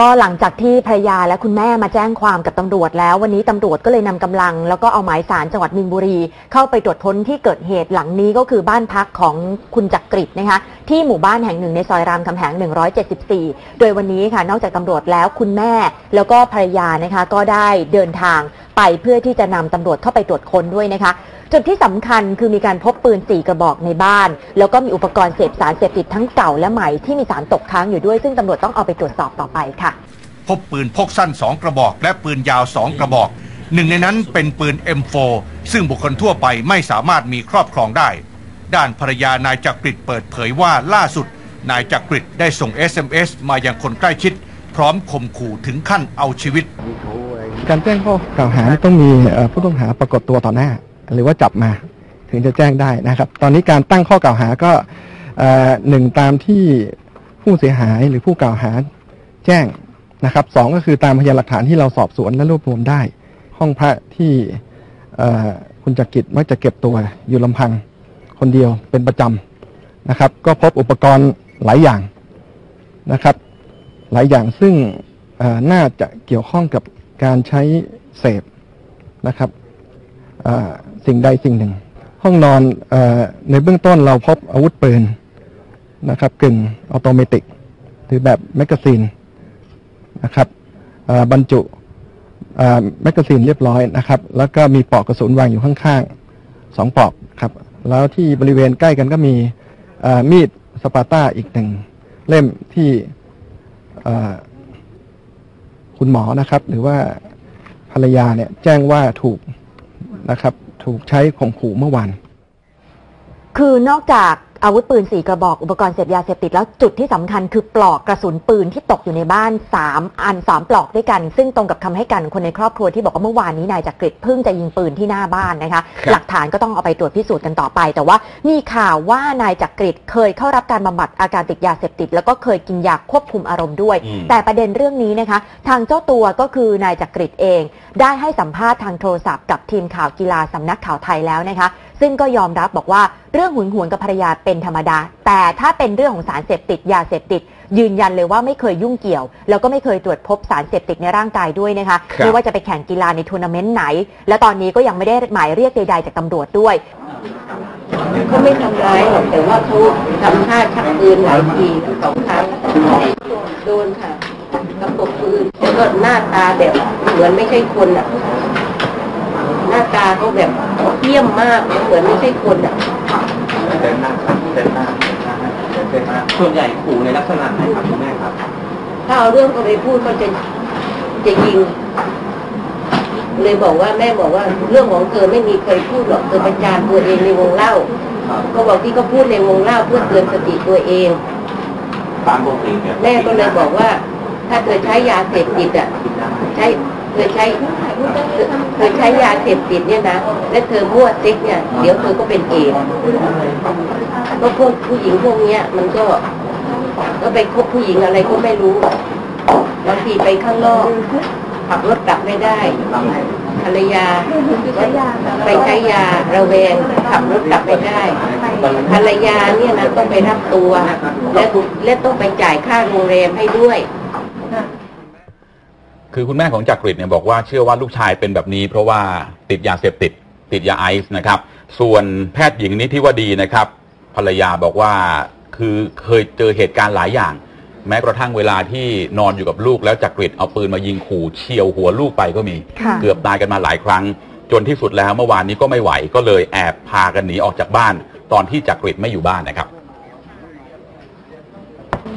ก็หลังจากที่ภรรยาและคุณแม่มาแจ้งความกับตำรวจแล้ว วันนี้ตำรวจก็เลยนำกำลัง แล้วก็เอาหมายสารจังหวัดมินบุรี เข้าไปตรวจค้นที่เกิดเหตุหลังนี้ก็คือบ้านพักของคุณจักริดนะคะที่หมู่บ้านแห่งหนึ่งในซอยรามคำแหง 174 โดยวันนี้ค่ะนอกจากตำรวจแล้วคุณแม่ แล้วก็ภรรยานะคะก็ได้เดินทาง ไปเพื่อที่จะนำตำรวจเข้าไปตรวจค้นด้วยนะคะ จุดที่สำคัญคือมีการพบปืน4กระบอกในบ้าน แล้วก็มีอุปกรณ์เสพสารเสพติดทั้งเก่าและใหม่ที่มีสารตกค้างอยู่ด้วย ซึ่งตำรวจต้องเอาไปตรวจสอบต่อไปค่ะ พบปืนพกสั้น2กระบอก และปืนยาว2กระบอก หนึ่งในนั้นเป็นปืน M4 ซึ่งบุคคลทั่วไปไม่สามารถมีครอบครองได้ ด้านภรรยานายจักริดเปิดเผยว่าล่าสุด นายจักริดได้ส่ง SMS มายังคนใกล้ชิด พร้อมข่มขู่ถึงขั้นเอาชีวิต การแจ้งข้อกล่าวหาต้องมีเอ่อผู้ต้องหาปรากฏตัวต่อหน้า หรือว่าจับมาถึงจะแจ้งได้นะครับ ตอนนี้การตั้งข้อกล่าวหาก็เอ่อหนึ่งตามที่ผู้เสียหายหรือผู้กล่าวหาแจ้งนะครับสองก็คือตามพยานหลักฐานที่เราสอบสวนและรวบรวมได้ ห้องพระที่เอ่อคุณจักริดมักจะเก็บตัวอยู่ลำพังคนเดียวเป็นประจำนะครับ ก็พบอุปกรณ์หลายอย่างนะครับ หลายอย่างซึ่งเอ่อน่าจะเกี่ยวข้องกับ การใช้เสพนะครับสิ่งใดสิ่งหนึ่ง ห้องนอนอในเบื้องต้นเราพบอาวุธปืนนะครับกึ่ง automatic หรือแบบ magazine นะครับบรรจุ magazine เรียบร้อยนะครับ แล้วก็มีปลอกกระสุนวางอยู่ข้างๆสองปลอกครับ แล้วที่บริเวณใกล้กันก็มีมีดสปาร์ตาอีกหนึ่งเล่มที่ คุณหมอนะครับ หรือว่าภรรยาเนี่ยแจ้งว่าถูกนะครับ ถูกใช้ข่มขู่เมื่อวาน คือนอกจากอาวุธปืน 4 กระบอกอุปกรณ์เสพยาเสพติดแล้วจุดที่สำคัญคือปลอกกระสุนปืนที่ตกอยู่ในบ้าน 3 อัน 3 ปลอกด้วยกัน ซึ่งตรงกับคำให้การของคนในครอบครัวที่บอกว่าเมื่อวานนี้นายจักริดเพิ่งจะยิงปืนที่หน้าบ้านนะคะ ครับ หลักฐานก็ต้องเอาไปตรวจพิสูจน์กันต่อไป แต่ว่ามีข่าวว่านายจักริดเคยเข้ารับการบำบัดอาการติดยาเสพติด แล้วก็เคยกินยาควบคุมอารมณ์ด้วย อืม แต่ประเด็นเรื่องนี้นะคะ ทางเจ้าตัวก็คือนายจักรกฤษณ์เอง ได้ให้สัมภาษณ์ทางโทรศัพท์กับทีมข่าวกีฬาสำนักข่าวไทยแล้วนะคะ ซึ่งก็ยอมรับบอกว่าเรื่องหึงหวงกับภรรยาเป็นธรรมดา แต่ถ้าเป็นเรื่องของสารเสพติดยาเสพติด ยืนยันเลยว่าไม่เคยยุ่งเกี่ยว แล้วก็ไม่เคยตรวจพบสารเสพติดในร่างกายด้วยนะคะครับไม่ว่าจะไปแข่งกีฬาในทัวร์นาเมนต์ไหน และตอนนี้ก็ยังไม่ได้หมายเรียกใดๆจากตำรวจด้วยเขาไม่ทำร้ายหรอกแต่ว่าเขาทำท่าชักปืนหลายทีสองครั้งโดนค่ะกระปกปืนแล้วก็หน้าตาแบบเหมือนไม่ใช่คนอะหน้าตาเขาแบบเยี่ยมมากเหมือนไม่ใช่คนอะส่วนใหญ่ขู่ในลักษณะไหนครับคุณแม่ครับ ถ้าเอาเรื่องเขาไปพูดก็จะจะยิง เลยบอกว่าแม่บอกว่า เรื่องของเธอไม่มีใครพูดหรอกเธอประจานตัวเองในวงเล่าก็บอกที่เขาพูดในวงเล่าเพื่อเตือนสติตัวเองตามปกติเนี่ยแม่ก็เลยบอกว่า ถ้าเธอใช้ยาเสพติดอะใช้ เธอใช้เธอใช้ยาเสพติดเนี่ยนะ และเธอมั่วเซ็กเนี่ย เดี๋ยวเธอก็เป็นเอดก็พวกผู้หญิงพวกเนี้ย มันก็ ก็ไปคบผู้หญิงอะไรก็ไม่รู้บางทีไปข้างนอกขับรถกลับไม่ได้ภรรยาไปใช้ยาระแวงขับรถกลับไม่ได้ภรรยาเนี่ยนะต้องไปรับตัว และและต้องไปจ่ายค่าโรงแรมให้ด้วย คือคุณแม่ของจักริดเนี่ยบอกว่าเชื่อว่าลูกชายเป็นแบบนี้ เพราะว่าติดยาเสพติด ติดยาไอซ์นะครับ ส่วนแพทย์หญิงนี้ที่ว่าดีนะครับ ภรรยาบอกว่าคือเคยเจอเหตุการณ์หลายอย่าง แม้กระทั่งเวลาที่นอนอยู่กับลูกแล้วจักริดเอาปืนมายิงขู่เฉียวหัวลูกไปก็มี ค่ะเกือบตายกันมาหลายครั้ง จนที่สุดแล้วเมื่อวานนี้ก็ไม่ไหวก็เลยแอบพากันหนีออกจากบ้าน ตอนที่จักริดไม่อยู่บ้านนะครับ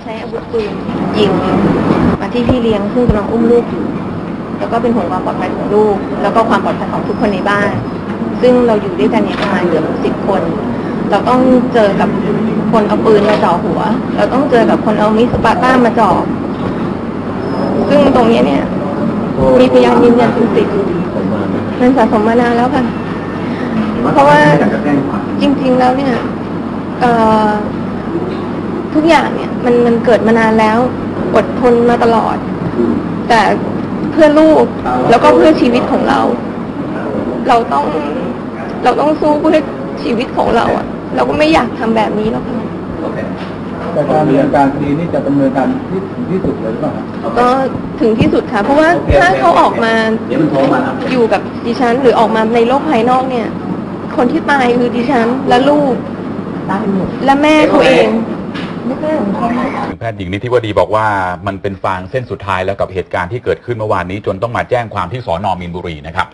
ใช้อาวุธปืนยิงมาที่พี่เลี้ยงซึ่งกำลังอุ้มลูกอยู่ แล้วก็เป็นห่วงความปลอดภัยของลูก แล้วก็ความปลอดภัยของทุกคนในบ้าน ซึ่งเราอยู่ด้วยกันเนี่ยประมาณเกือบสิบคน เราต้องเจอกับคนเอาปืนมาจ่อหัว เราต้องเจอกับคนเอามิสปาต้ามาจ่อ ซึ่งตรงเนี้ยเนี่ย มีพยานยืนยันเป็นสิทธิ์มันสะสมมานานแล้วค่ะ เพราะว่าจริง ๆ แล้วเนี่ยทุกอย่างเนี่ย มันมันเกิดมานานแล้ว อดทนมาตลอด แต่ พื่อลูก แล้วก็เพื่อชีวิตของเรา เราต้องเราต้องสู้เพื่อชีวิตของเราอะเราก็ไม่อยากทำแบบนี้แล้วค่ะแต่การดำเนินการคดีนี่จะดำเนินการที่ถึงที่สุดเลยหรือเปล่าครับก็ถึงที่สุดค่ะ เพราะว่าถ้าเขาออกมาอยู่กับดิฉัน หรือออกมาในโลกภายนอกเนี่ย คนที่ตายคือดิฉันและลูกและแม่เขาเอง แพทย์หญิงนิติวดีบอกว่ามันเป็นฟางเส้นสุดท้ายแล้วกับเหตุการณ์ที่เกิดขึ้นเมื่อวานนี้ จนต้องมาแจ้งความที่สอนอมีนบุรีนะครับ